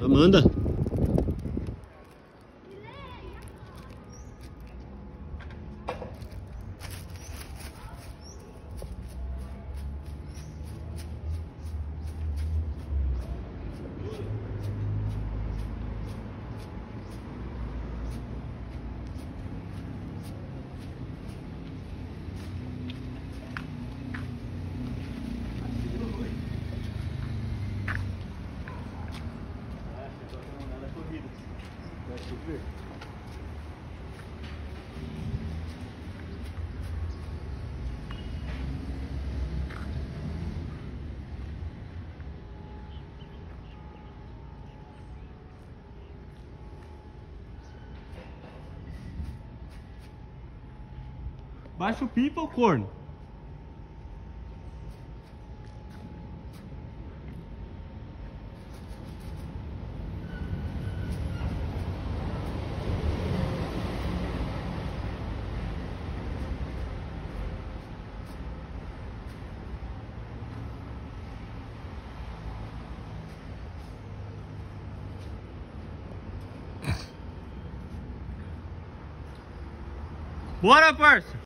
Amanda. Baixa o pipa ou corno? Bora, parça!